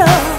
show